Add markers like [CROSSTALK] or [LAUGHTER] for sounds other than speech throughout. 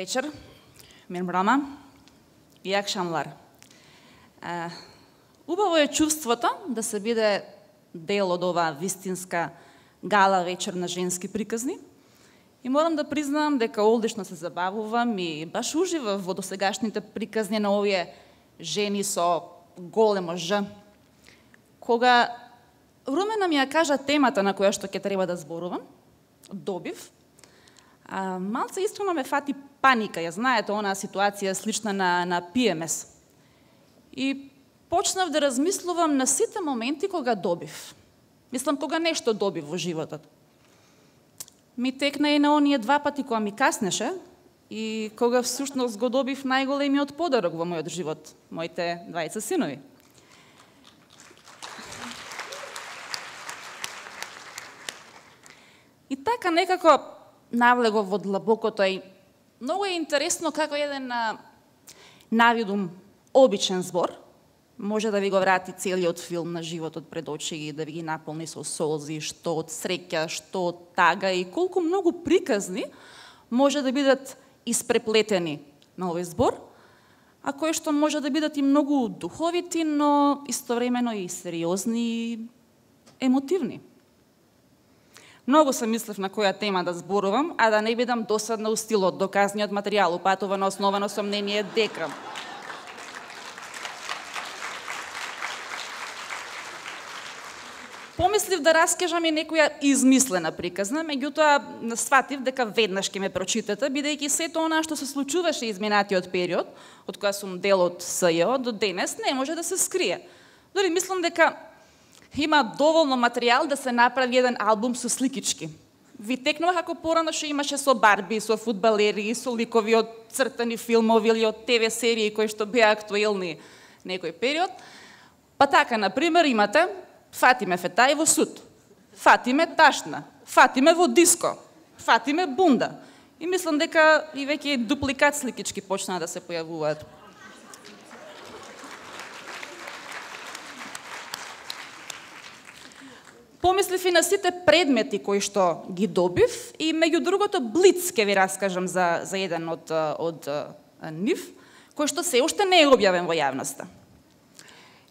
вечер. Мир Брама. и Акшамлар. Убаво е чувството да се биде дел од оваа вистинска гала вечер на женски приказни. И морам да признам дека олдишно се забавувам и баш уживав во досегашните приказни на овие жени со големо Ж. Кога Румена ми ја кажа темата на која што ќе треба да зборувам, добив, а, малце искрено ме фати паника. Ја знаете, онаа ситуација слична на, на ПМС. И почнав да размислувам на сите моменти кога добив. Мислам, кога нешто добив во животот. Ми текна и на оние два пати кога ми каснеше и кога всушност го добив најголемиот подарок во мојот живот, моите двајца синови. И така некако навлегов во длабокото и многу е интересно како еден на навидум обичен збор може да ви го врати целиот филм на животот пред очи и да ви ги наполни со солзи, што од среќа, што од тага и колку многу приказни може да бидат испреплетени на овој збор, а кои што може да бидат и многу духовити, но истовремено и сериозни и емотивни. Многу се мислев на која тема да зборувам, а да не бидам досадна у стилот доказниот материјал, упатува на основа сомнение дека Помислив да раскажам и некоја измислена приказна, меѓутоа сватив дека веднаш ќе ме прочитате, бидејќи сето она што се случуваше изминатиот период, од која сум дел од СЈО до денес, не може да се скрие. Дори мислам дека има доволно материјал да се направи еден албум со сликички. Ви текнува како порано што имаше со барби, со фудбалери, со ликови од цртани филмови или од ТВ серии кои што беа актуелни некој период. Па така, на пример, имате Фатиме Фетај во суд, Фатиме Ташна, Фатиме во диско, Фатиме Бунда. И мислам дека и веќе дупликат сликички почнаа да се појавуваат. Помислив и на сите предмети кои што ги добив и меѓу другото блиц ке ви раскажам за, за еден од, од нив, кој што се уште не е објавен во јавноста.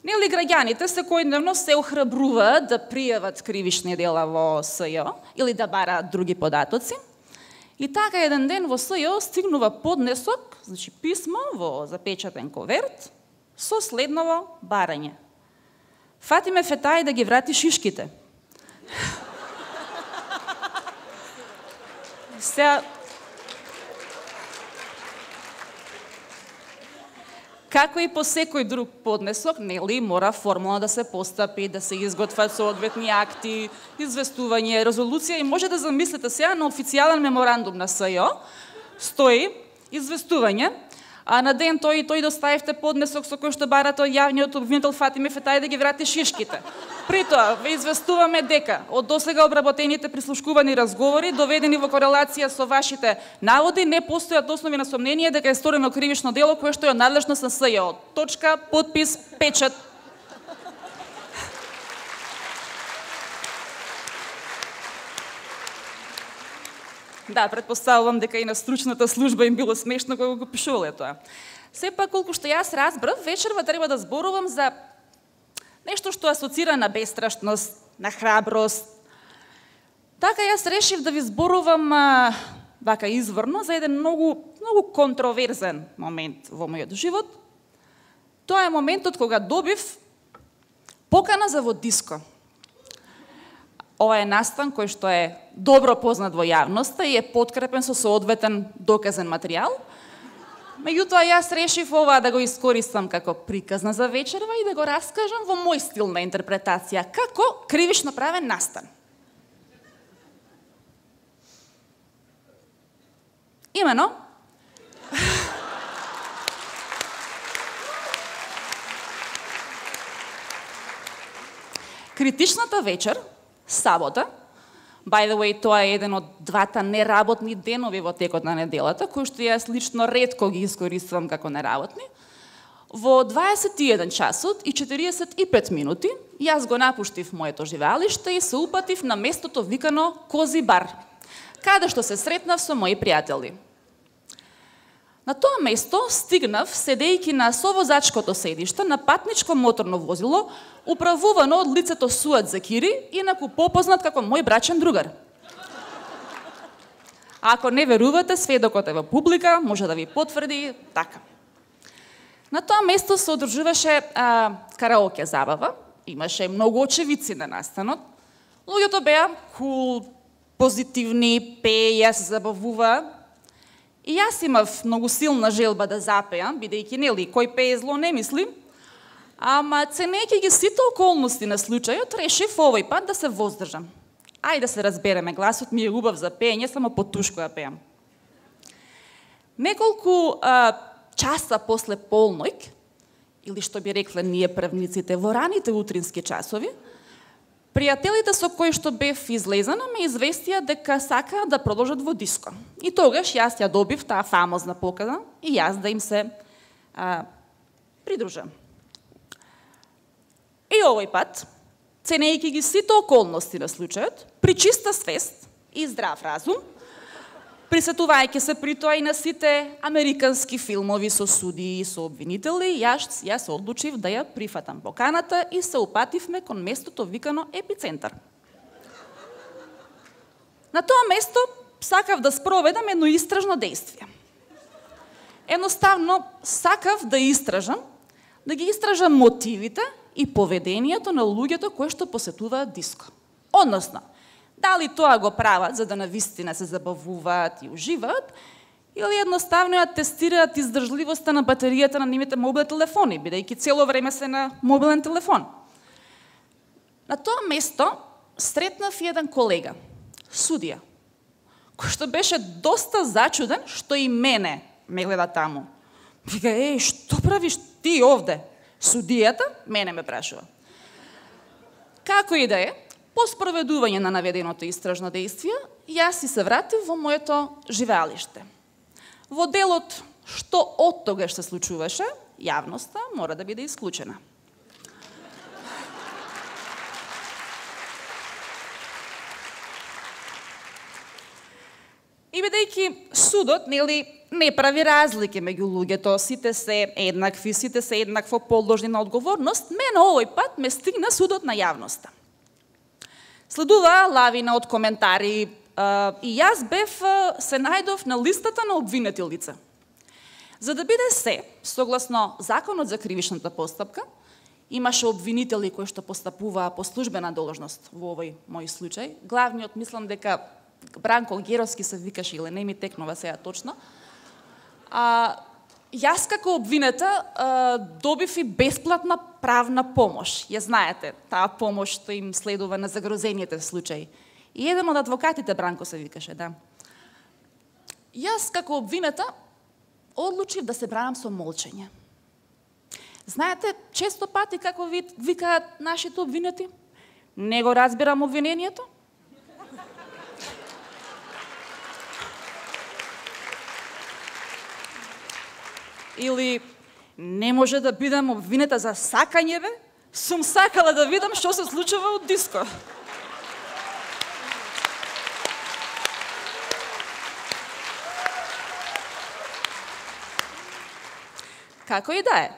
Нели граѓаните секојдневно се охрабруваат да пријават кривишни дела во СЈО или да бараат други податоци. И така еден ден во СЈО стигнува поднесок, значи писмо во запечатен коверт со следново барање. Фатиме Фетај да ги врати шишките. Се Како и по секој друг поднесок, нели, мора формула да се постапи, да се изготват соодветни акти, известување, резолуција и може да замислите сега на официјален меморандум на СЈО стои известување а на ден тој и тој доставивте поднесок со кој што барате од јавниот обвинител Фатиме Фетај да ги врати шишките. При тоа, ве известуваме дека од досега обработените прислушкувани разговори, доведени во корелација со вашите наводи, не постојат основи на сомнение дека е сторено кривишно дело кое што е надлежност на СЈО. Точка, подпис, печат, Да, предпоставувам дека и на стручната служба им било смешно кога го пишувале тоа. Сепак, колку што јас разбрав, вечерва треба да зборувам за нешто што асоцира на бестрашност, на храброст. Така јас решив да ви зборувам а, вака изворно за еден многу многу контроверзен момент во мојот живот. Тоа е моментот кога добив покана за водиско. Ова е настан кој што е добро познат во јавноста и е подкрепен со соодветен доказен материјал. Меѓутоа јас решив ова да го искористам како приказна за вечерва и да го раскажам во мој стил на интерпретација како кривишно правен настан. Имено, [LAUGHS] критичната вечер сабота. By the way, тоа е еден од двата неработни денови во текот на неделата, кои што јас лично редко ги искористувам како неработни. Во 21 часот и 45 минути јас го напуштив моето живеалиште и се упатив на местото викано Кози бар, каде што се сретнав со мои пријатели. На тоа место стигнав седејќи на совозачкото седиште на патничко моторно возило, управувано од лицето Суат Закири, инаку попознат како мој брачен другар. А ако не верувате, сведокот е во публика, може да ви потврди така. На тоа место се одржуваше а, караоке забава, имаше многу очевици на настанот. Луѓето беа кул, позитивни, пеја, се забавува. И јас имав многу силна желба да запеам, бидејќи нели кој пее зло не мисли. Ама ценејќи ги сите околности на случајот, решив овој пат да се воздржам. Ајде да се разбереме, гласот ми е убав за пење, само потушко ја пеам. Неколку а, часа после полнојк, или што би рекле ние правниците во раните утрински часови, пријателите со кои што бев излезена ме известија дека сакаа да продолжат во диско. И тогаш јас ја добив таа фамозна покана и јас да им се а, придружам. И овој пат, ценејќи ги сите околности на случајот, при чиста свест и здрав разум, присетувајќи се при тоа и на сите американски филмови со суди и со обвинители, јас, јас се одлучив да ја прифатам поканата и се упативме кон местото викано епицентар. На тоа место сакав да спроведам едно истражно действие. Едноставно сакав да истражам, да ги истражам мотивите и поведението на луѓето кои што посетуваат диско. Односно, Дали тоа го прават за да на вистина се забавуваат и уживаат, или едноставно ја тестираат издржливоста на батеријата на нивните мобилни телефони, бидејќи цело време се на мобилен телефон. На тоа место сретнав еден колега, судија, кој што беше доста зачуден што и мене ме гледа таму. Вика, е, што правиш ти овде? Судијата мене ме прашува. Како и да е, По спроведување на наведеното истражно действие, јас си се вратив во моето живеалиште. Во делот што од тога се случуваше, јавноста мора да биде исклучена. И бидејќи судот нели не прави разлики меѓу луѓето, сите се еднакви, сите се еднакво подложни на одговорност, мене овој пат ме стигна судот на јавноста. Следува лавина од коментари и јас бев се најдов на листата на обвинети лица. За да биде се, согласно Законот за кривичната постапка, имаше обвинители кои што постапуваа по службена должност во овој мој случај. Главниот мислам дека Бранко Геровски се викаше или не ми текнува сега точно. А, Јас како обвинета добив и бесплатна правна помош. Ја знаете, таа помош што им следува на загрозените случаи. И еден од адвокатите, Бранко се викаше, да. Јас како обвинета одлучив да се бранам со молчење. Знаете, често пати како ви, викаат нашите обвинети, не го разбирам обвинението, или не може да бидам обвинета за сакање, бе? Сум сакала да видам што се случува од диско. Како и да е,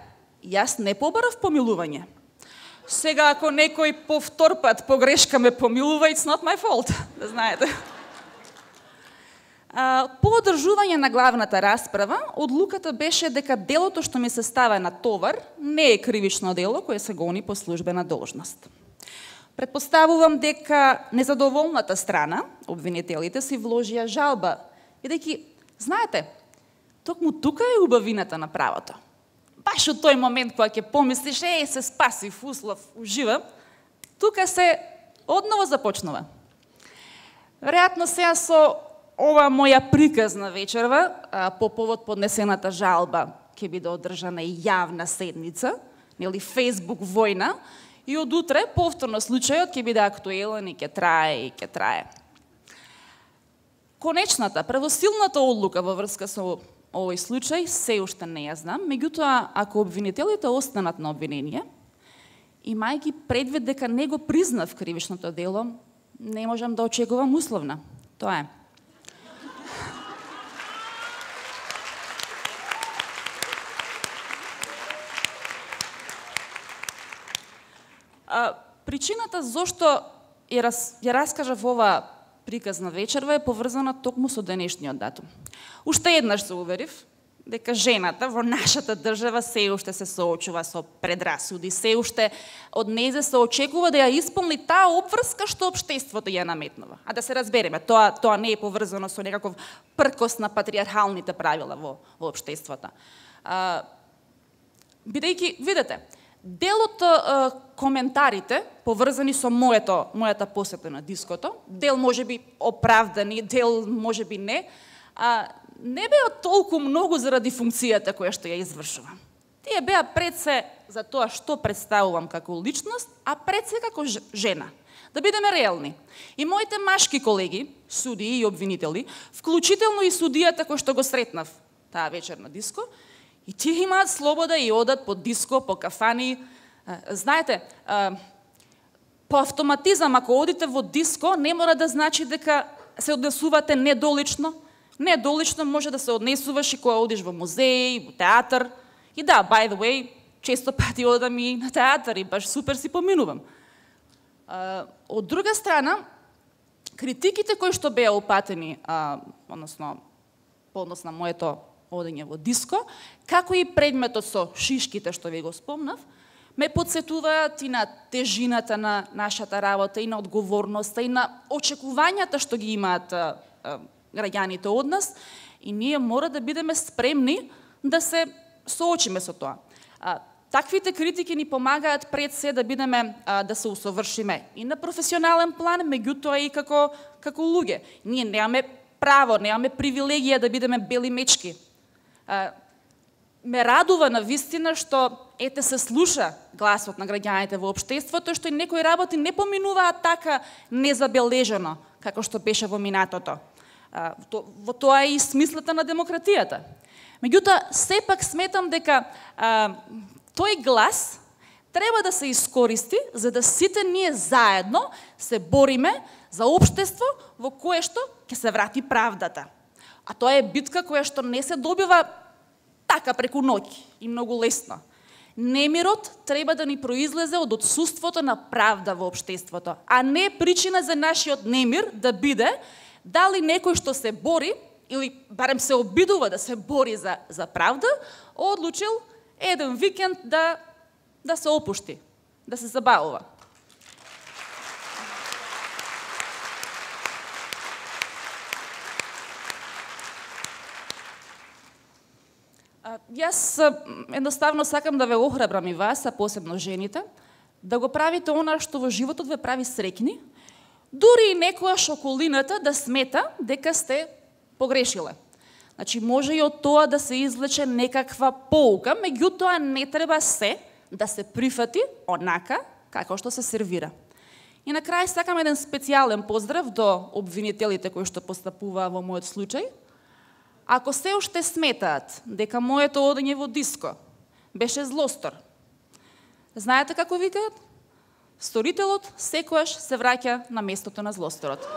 јас не побарав помилување. Сега ако некој повтор пат погрешка ме помилува, it's not my fault, да знаете. По одржување на главната расправа, одлуката беше дека делото што ми се става на товар не е кривично дело кое се гони по службена должност. Предпоставувам дека незадоволната страна, обвинителите, си вложија жалба, бидејќи, знаете, токму тука е убавината на правото. Баш од тој момент кога ќе помислиш, е, се спаси, услов, уживам, тука се одново започнува. Веројатно сега со ова моја приказна вечерва по повод поднесената жалба ќе биде одржана и јавна седница, нели Facebook војна, и од утре повторно случајот ќе биде актуелен и ќе трае и ќе трае. Конечната, превосилната одлука во врска со овој случај се уште не ја знам, меѓутоа ако обвинителите останат на обвинение, имајќи предвид дека не го признав кривичното дело, не можам да очекувам условна. Тоа е. А, причината зошто ја, раз, ја раскажав ова приказна вечерва е поврзана токму со денешниот датум. Уште еднаш се уверив дека жената во нашата држава се уште се соочува со предрасуди, се уште од незе се очекува да ја исполни таа обврска што општеството ја наметнува. А да се разбереме, тоа тоа не е поврзано со некаков пркос на патриархалните правила во во општеството. А, бидејќи видете, делот а, коментарите поврзани со моето мојата посета на диското, дел може би оправдани, дел може би не, а, не беа толку многу заради функцијата која што ја извршувам. Тие беа пред се за тоа што представувам како личност, а пред се како жена. Да бидеме реални. И моите машки колеги, судии и обвинители, вклучително и судијата кој што го сретнав таа вечер на диско, И тие имаат слобода и одат по диско, по кафани. Знаете, по автоматизам, ако одите во диско, не мора да значи дека се однесувате недолично. Недолично може да се однесуваш и кога одиш во музеј, во театар. И да, by the way, често пати одам и на театар и баш супер си поминувам. Од друга страна, критиките кои што беа упатени, односно, по однос на моето одење во диско, како и предметот со шишките што ви го спомнав, ме подсетуваат и на тежината на нашата работа, и на одговорноста, и на очекувањата што ги имаат а, а, граѓаните од нас, и ние мора да бидеме спремни да се соочиме со тоа. А, таквите критики ни помагаат пред се да бидеме а, да се усовршиме и на професионален план, меѓутоа и како како луѓе. Ние немаме право, немаме привилегија да бидеме бели мечки ме радува на вистина што ете се слуша гласот на граѓаните во општеството, што и некои работи не поминуваат така незабележено, како што беше во минатото. Во тоа е и смислата на демократијата. Меѓутоа, сепак сметам дека а, тој глас треба да се искористи за да сите ние заедно се бориме за општество во кое што ќе се врати правдата. А тоа е битка која што не се добива така преку ноќ и многу лесно. Немирот треба да ни произлезе од отсуството на правда во општеството, а не причина за нашиот немир да биде дали некој што се бори или барем се обидува да се бори за, за правда, одлучил еден викенд да, да се опушти, да се забавува. Јас едноставно сакам да ве охрабрам и вас, а посебно жените, да го правите она што во животот ве прави срекни, дури и некојаш околината да смета дека сте погрешиле. Значи, може и од тоа да се извлече некаква поука, меѓутоа не треба се да се прифати онака како што се сервира. И на крај сакам еден специјален поздрав до обвинителите кои што постапуваа во мојот случај, Ако се уште сметаат дека моето одење во диско беше злостор, знаете како викаат? Сторителот секојаш се враќа на местото на злосторот.